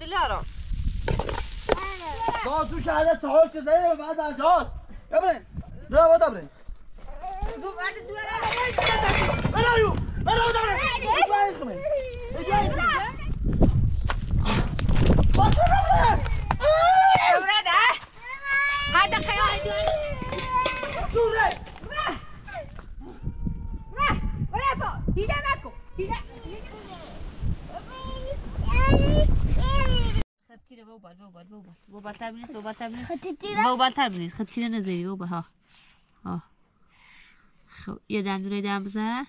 دولارو دو شهادت سحوش زي ما بعدها يا ابني لا ودا ابني دو بعد الدولار أنا يو أنا ودا ابني هذا خيال دوري راح راح راح يجي بنیس بو بال تر بنیس بو بال تر بنیس خط تیره نزدی بو بال ها. ها. خب یه دندونه دم بزن.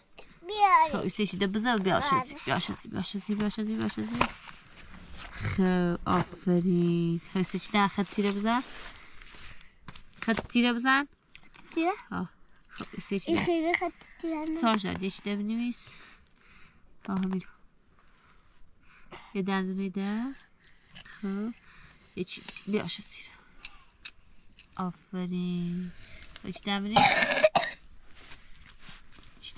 خب ایستشی ده بزن. و بیاشزی بیاشزی بیاشزی بیاشزی بیاشزی خب آفرین. خب ایستشی ده خط تیره بزن. خط تیره بزن. تیره؟ ها. خب ایستشی این ده خیلی خط تیره داد. یه چیده بنویس. آه همین یه دندونه ده یه چی بیاشه زیر. آفرین. چی بنویس چی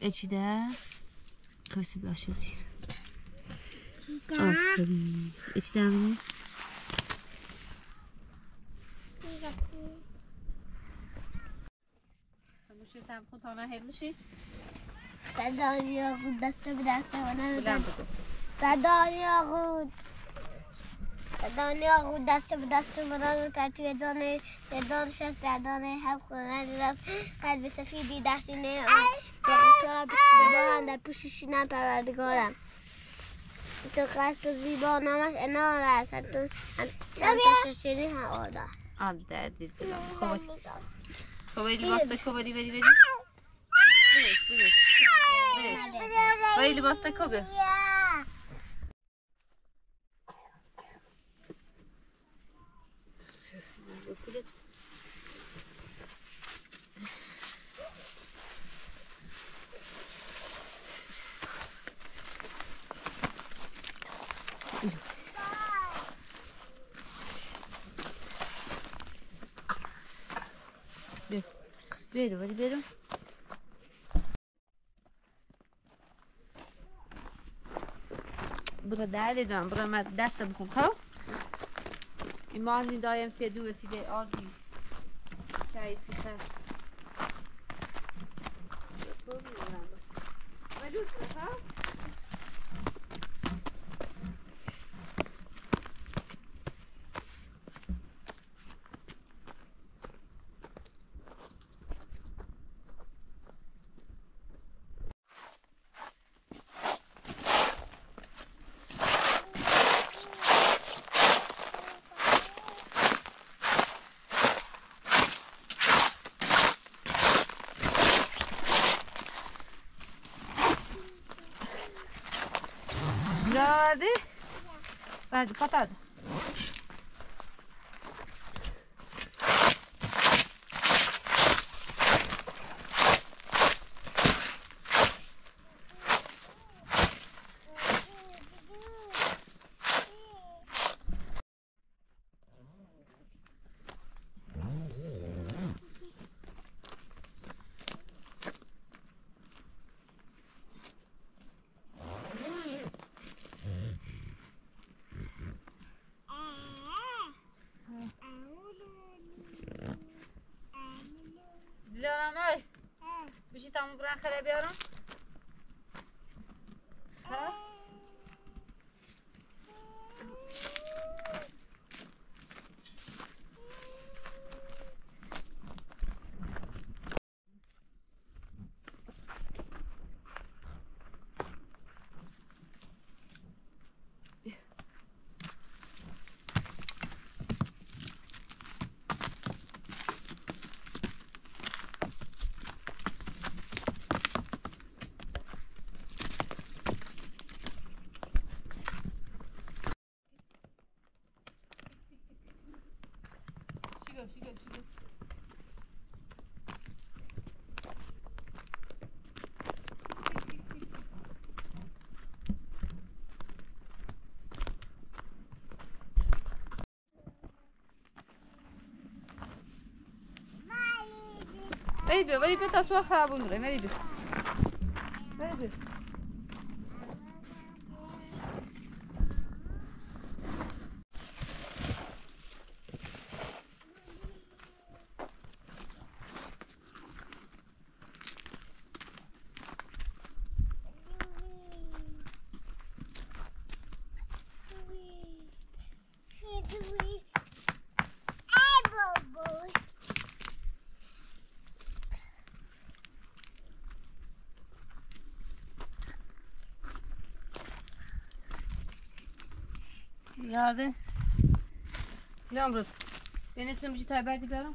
یه چی ده؟ خب سی بیاشه زیر. آفرین. چی مشکل تم خود تا نه دادانی خود دست به دست من بگو دادانی خود دادانی خود دست به دست من دانه یه دانه شست در دانه هم خونن رفت قلب سفیدی در سینه آن بسیارم در پوششینم پروردگارم تو قصد و زیبا نمک انار است تو هم تو شیرینی هم آرده آن دردی دلم خب خب بری لباس تکو بری بری wiesz. Bo ile was takowy? Беру, беру. برو درد دارم برو من دست بخون خب ایمان دایم سی دو وسیله آردی چای سی Tá de. بخره بیارم giga, Vai, Vedi, vai, vedi, vedi, vedi, vedi, vedi, vai, vedi, Vai, vedi, Nerede? Namrut. Ben esin bu citay berdi bir adam.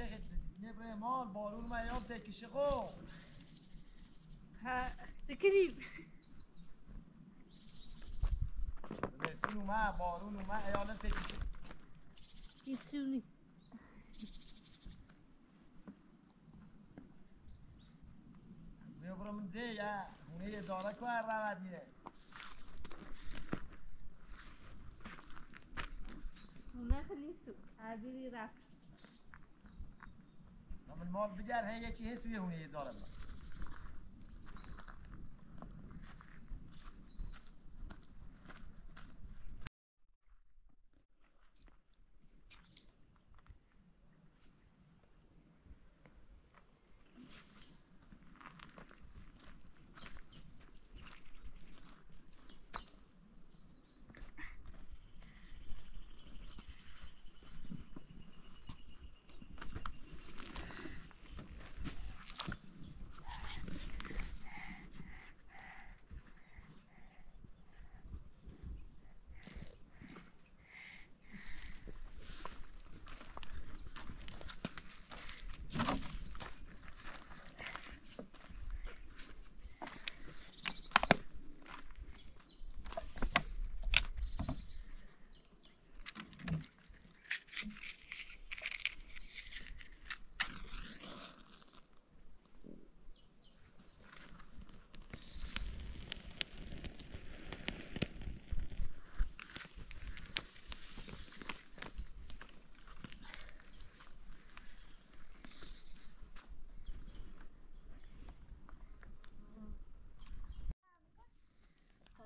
ماشي نبره مال بارون ما یاد تکیشه خو Ha, sıkırayım. رسون اومد بارون اومد ایالت تکیشه Git şunu. بیا برو من ده یا خونه یه داره که هر رود میره Bunlar halisu. Abiri raf. تا من مال بجر هی یه چی حس یه خونه یه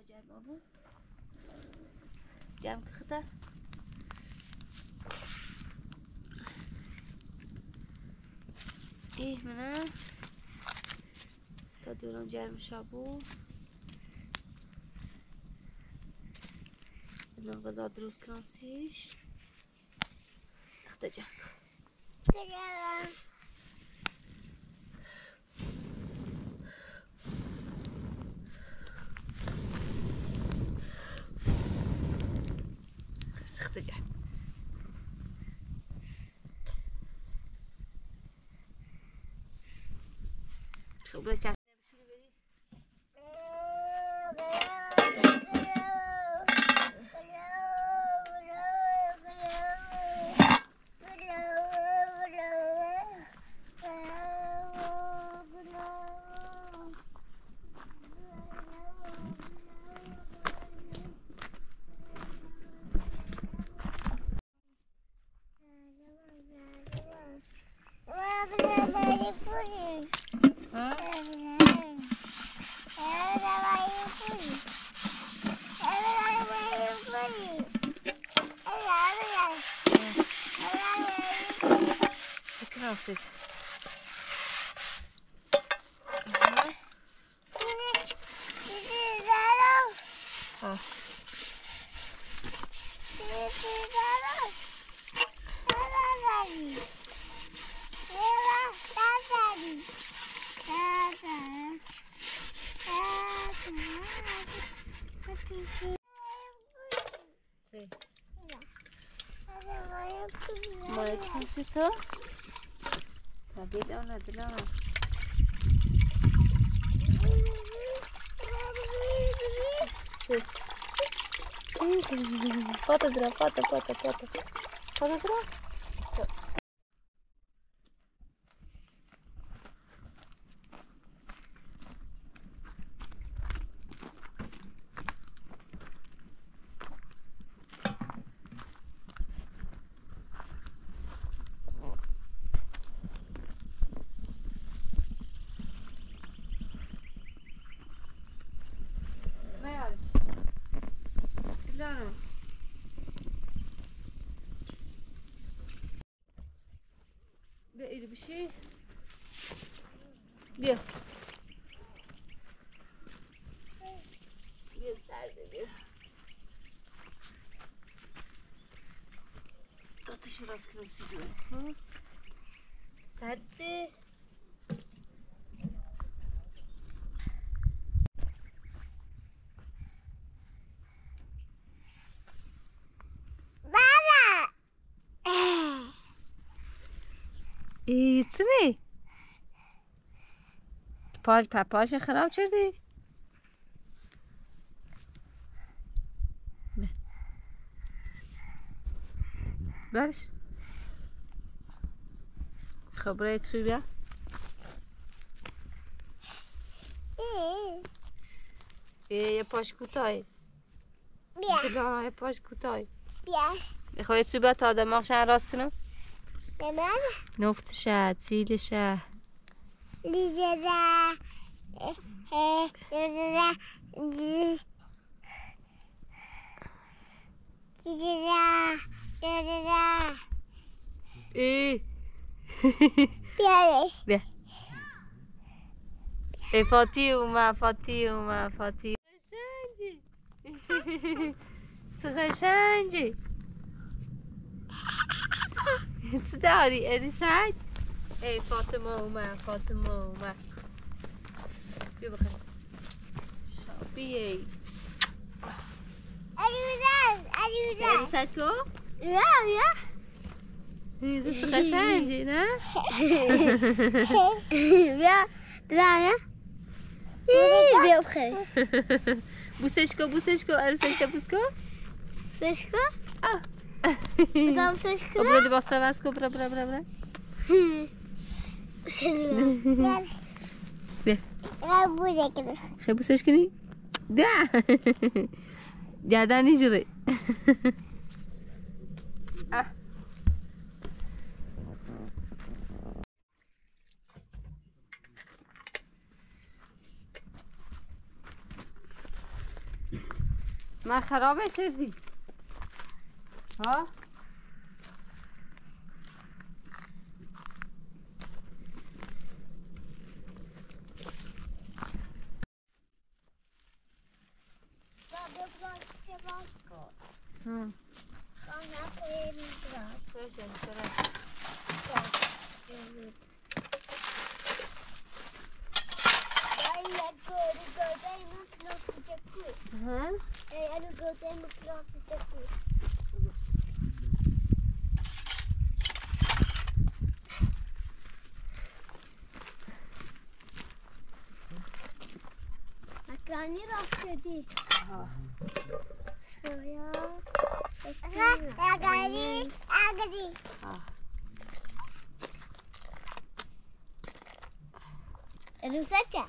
داره بلا Hacer baba. Cem kıkıta. İyi mi تا دوران جرم شبو الان 自己。瞅不下 Molekül Süte. Da geht auch nicht lange. Foto, foto, foto, foto. Foto, foto. öyle bir şey. Bir. Göster beni. Ateşi rastgele sürüyor. Sen de ایتنی پاش پاش خراب کردی برش. خب برای توی بیا؟ یه پاش کوتاهی. بیا. یه پاش کوتاهی. بیا. می‌خوای توی بیا تا دماغشن راست کنم؟ به من te daddy, er is hij. Hé, hey, Fatemoma, Fatemoma. Hier we gaan. Sophie. Er is hij, er is hij. Er is hij, go? Ja, ja. Dit is toch een schaantje, hè? Ja, draaien. Ih, deu reis. Bucesco, bucesco, era o sexta buscou? Sexta? Ah. بیا دلانه بیا بخیر بوسش کو بوسش کو عروسش تا بوس کو سشکو آه. بدم سشکو برو لباس عوض کن برو Huh? Mm-hmm. 학교지. 소야. 아가리, 아가리. 에루 사자.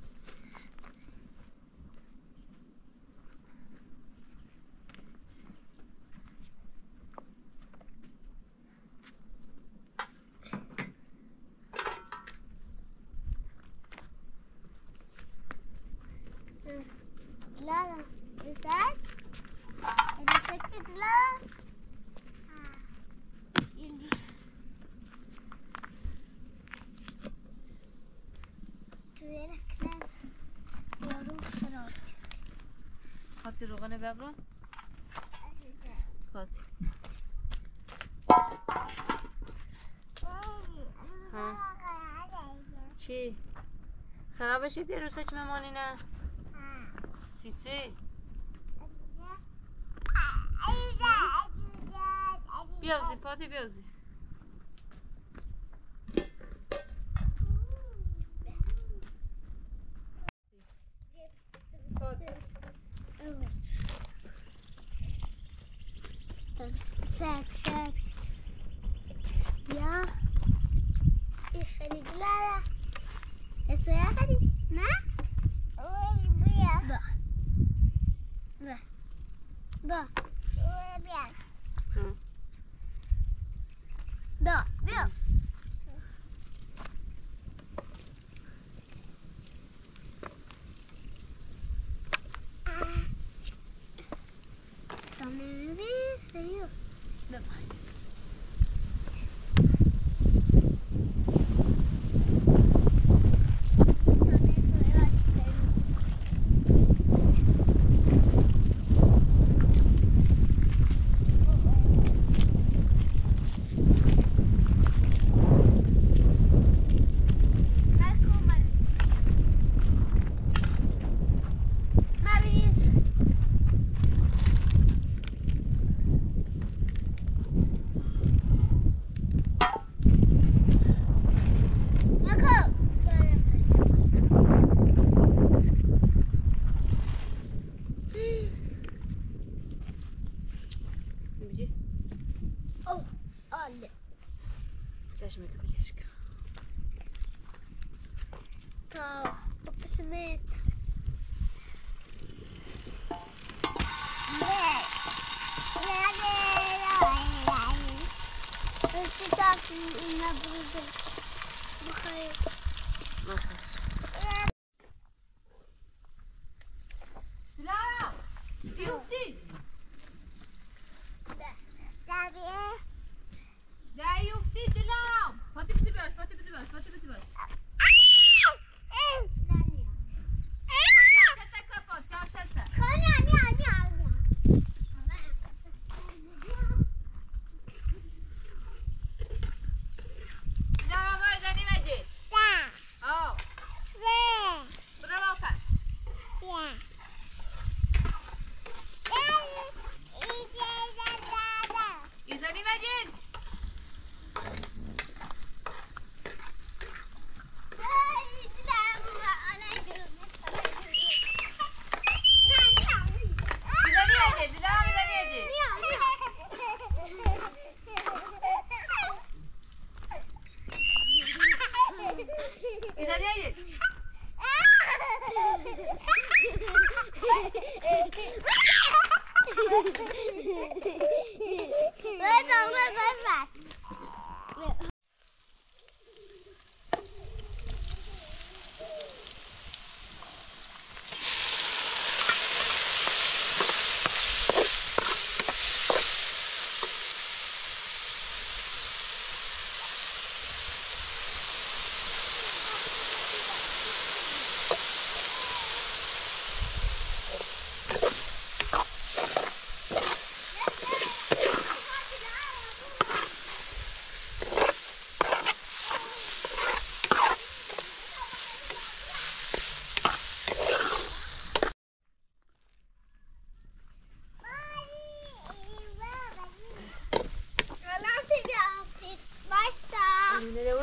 روغن ببرا خاطی چی؟ خراب شد یه روزه چه ممانی نه؟ سی چی؟ بیازی فاتی بیازی selbst, selbst. Ja. Ich Lala. Ist du fertig? Na? Oh, ja. Da. Da. Da. jesteśmy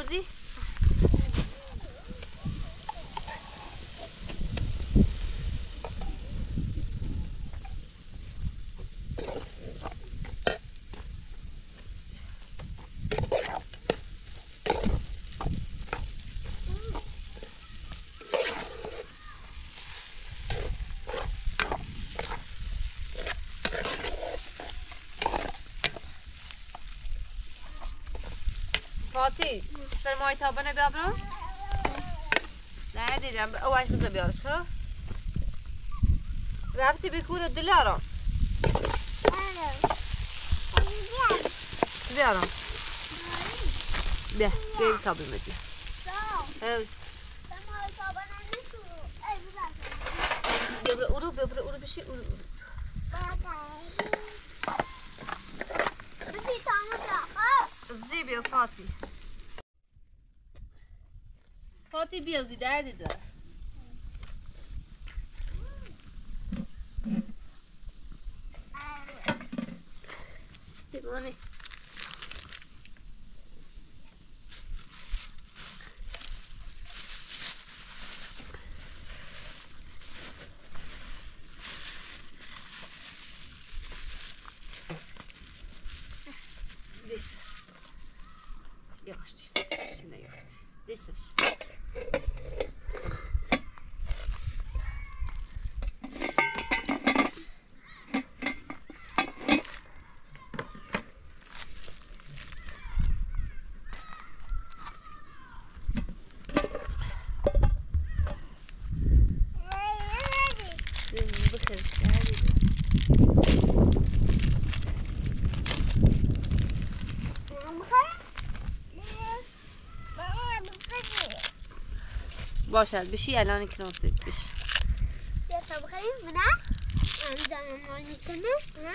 produzir. Fatih. سر مای تابانه بیا برو. نه دیدم. اواش بزا بیارش خب؟ رفتی بکور دلارم بیارم. بیا بیا این تابل مدی curiosidade da. Hum. Esse باشه بشی الان کناسید بشی. یا بخریم. نه انجام ما می‌کنه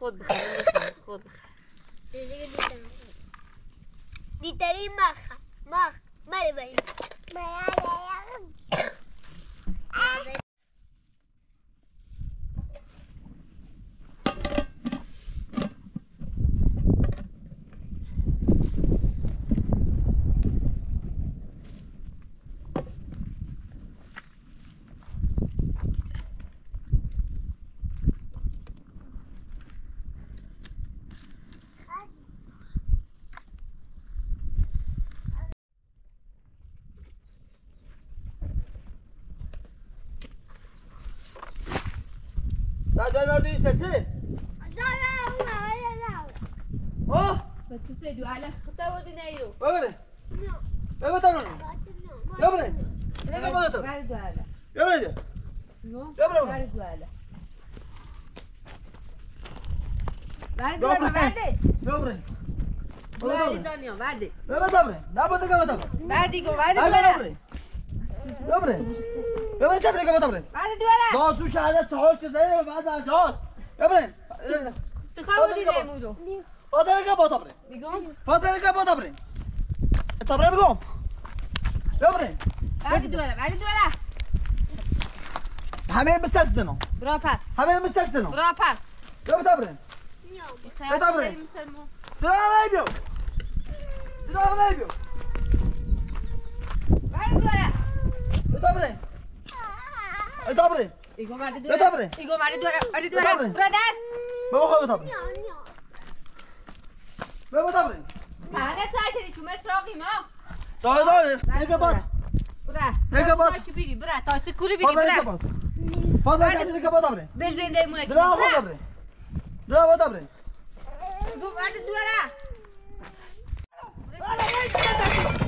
לפחות בחיים Daha dön verdiğin sesi. Oh. بتسيدوا على خطا ودنا يرو Öbürü. Öbürü tamam. Öbürü. Ne kadar bakalım. بعد على Öbürü. يو يلا. بعد على بعد يلا. على بعد Öbürü. بعد دنيا بعد Öbürü tabii. Ne yapıyorsun kapat tabii. بعد يقول بعد بیا بیا چپ دیگه بابا بره بعد دو بره باز دو شاهد سوال چه زای بعد از جان بیا بره تخاوجی نمودو فاطر کا بابا بره میگم فاطر کا بابا بره تا بره میگم بیا بره بعد دو بره بعد دو بره همه مثل زنو برا پس همه مثل زنو برا پس بیا بتا بره بیا بتا بره بیا بره بیا بتا بره بیا بتا بره بیا بتا بره بیا بتا بره بیا بتا بره بره بیا بتا بره بره بیا بتا بره بیا بتا بره بیا بره Öbürü. Öbürü. يقوم بعد يا ولا دبري. يقوم بعد ولا بعد يا ولا دبري. برا دار Baba koy tabii. Baba tabii. انا ساكن شو مسراقي ما Daha daha ne kapat? برا Ne kapat? شو بيجي برا بيجي Fazla ne برا? Fazla ne ne kapat tabii. بنزين داي مولك Bravo برا tabii. Bravo tabii. يقوم بعد ولا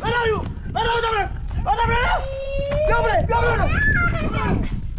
Bravo. Bravo tabii. Bravo tabii. Gel buraya. Gel buraya. Gel buraya.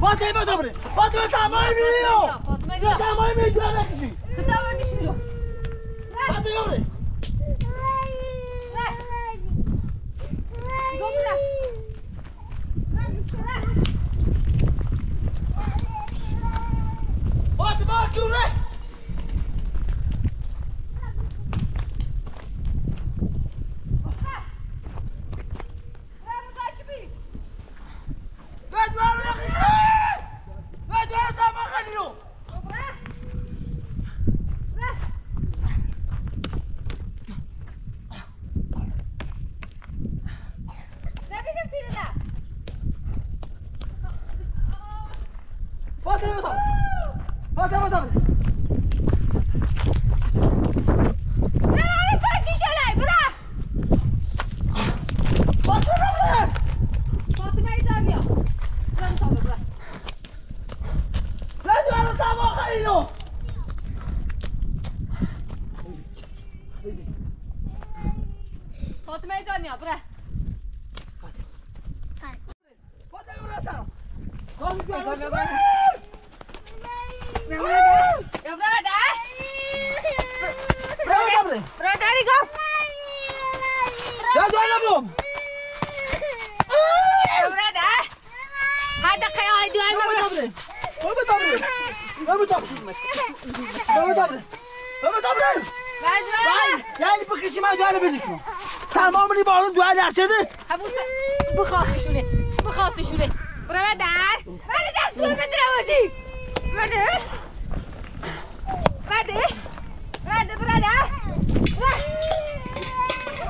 Fatıma tabii. Fatıma samayı biliyor. فاطمه يا Samayı biliyor. İdvay kızım. خدامه نشمله Fatıma buraya. يقوم برا Fatıma you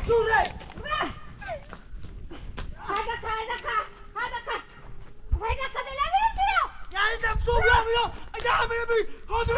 Dur lan. هذا هذا هذا هذا كذا لا بيرتيا Yani de soğuk yapmıyor. Ayağım beni bir. Hadi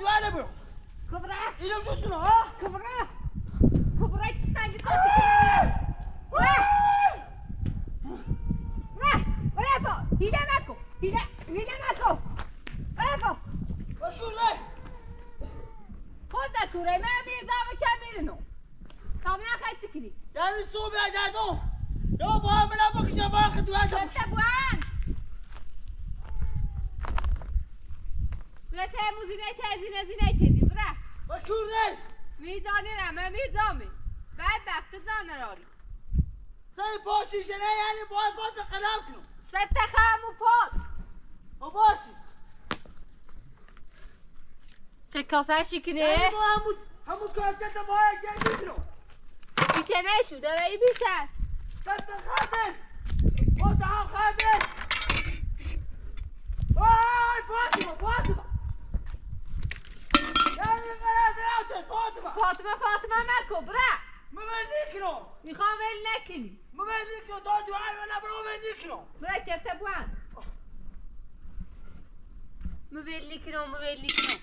جوانه بیو کبره. اینم شو شنو ها؟ کبره. کبره چی سنگی ساتی کبره نه نه افا هیله نکو هیله هیله نکو افا بسوله کوره دکوره من بیر دارم چه بیرنو کامنا خیلی چکلی دمی یعنی سو بیا جردو نو بوان بنا بکشن بوان خدوه دمشن چه مثل موزی نچه از این از این نچه دی برا با چونه میدانی رمه میدامی بعد بخت زانه راری سای پاچی شنه یعنی باید باید قلم کنو ست خامو پاک. با باشی. چه کاسه شکنه؟ یعنی ما همو, همو کاسه تا باید جدی کنو بیچه نشو داره ای بیچه ست خامه. با تا خامه. با باید باید باید فاطمه فاطمه ما کبرا ممن نکرو. می‌خوام ول نکنی. ممن نکرو دادی و عالم نبرو ممن نکرو. مرا که تبوان ممن نکرو ممن نکرو.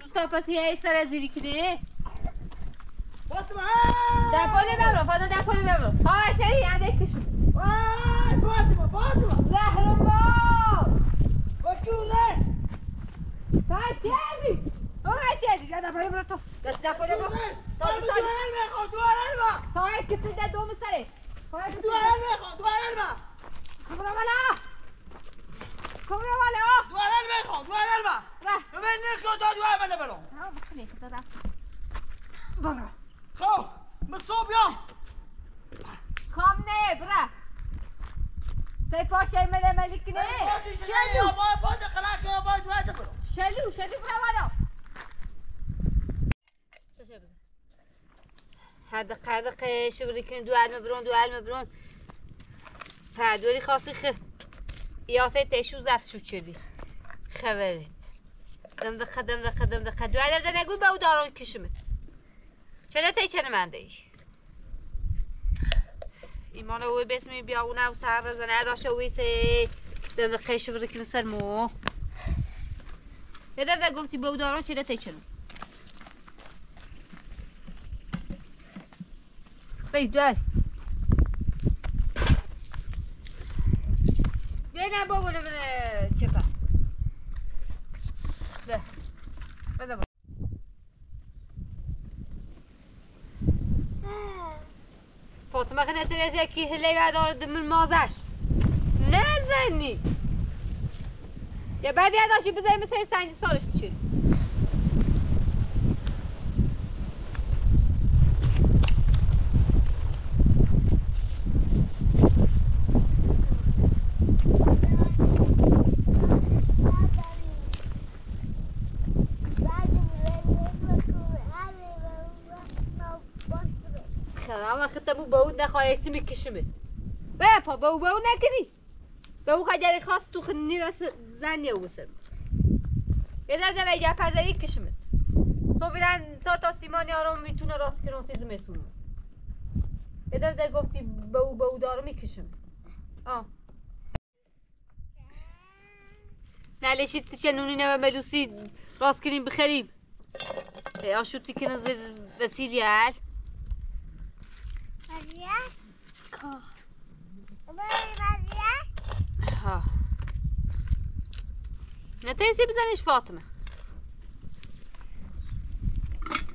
دوستا پسی ای سر از این کنی؟ فاطمه دافولی ببرم فاطمه دافولی ببرم آه شری اندکش فاطمه فاطمه. زهرم با و کیونه تا ya da to. Ya da poli bevro. كورنه Tabii, tabii. دعای می‌خوام دعای الما Hay kitin de domu sare. Hay kitin دعای de. می‌خوام دعای الما Kumra wala. Kumra wala. دعای می‌خوام دعای الما Ra. ممنی کنم داد دعای من برو Ha bakın işte da. خو مصوب يوم Kom ne bra. Say paşa mele melik ne? شلو ما بعد قاعدة شغلي كن دو علم برون دو علم برون. فدوری خاصی خ یاسه تشو زفت شو خبرت. دم دقه دم دقه دم دقه دو علم ده نگو به او دارون کشمت. چرا تی چرا من دیش ایمان اوی بسمی بیا اونه او سر رزنه داشته اوی سه. دم دقه سر مو. یه ده گفتی به او دارون چرا چرا؟ بی دار بینم بابا بره چپا به بده با فاطمه خنه ترز یکی هلی بردار دمون مازش نزنی یا بعد یه داشتی بزنی مثل سنجی سالش بچید به اون نخواستی میکشمه به پا به او به او نکنی. به او خجری خواست تو خنی رس زن یه وسم یه در در ایجا پذری کشمت. سو بیرن سا تا سیمانی آرام می‌تونه راست کنون سیز میسونه یه در در گفتی به او به او دارو می‌کشم. آه. نلشید چه نونی نوه ملوسی راست کنیم بخریم. آشوتی کنه زیر وسیلیت ها. نتیسی بزنیش فاطمه.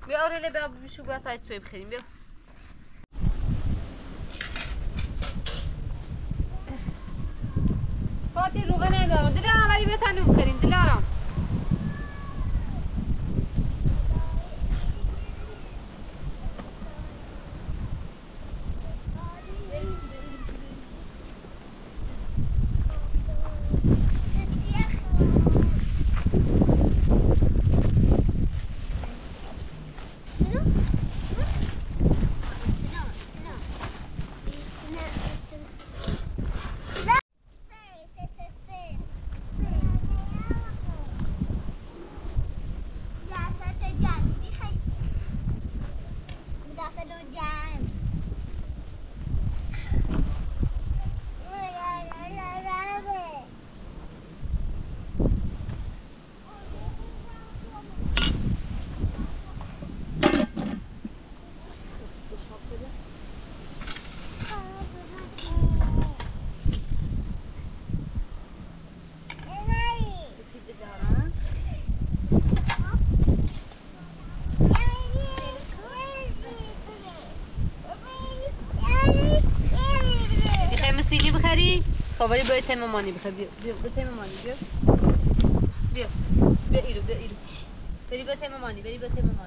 بیا آره بیا بشو بیا تایت سوی بخیریم بیا. فاطی روغه نمیدارم. دلارم ولی بیا تنو بخیریم دلارم it. خب ولی باید تیم مانی بخواه بیا بیا به تیم مانی بیا. بیا. بیا ایرو بیا ایرو. بری به تیم مانی بری به تیم مانی.